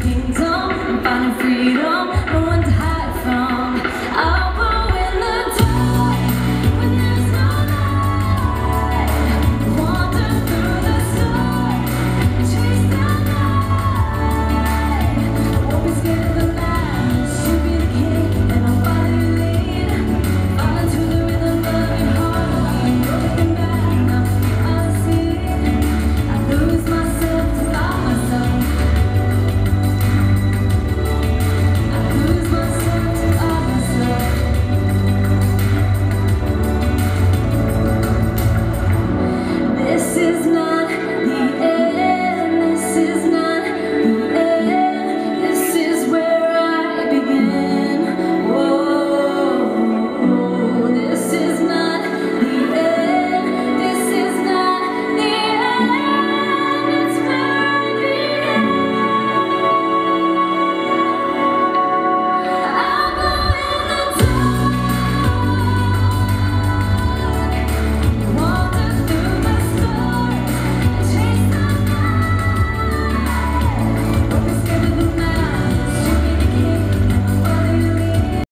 kings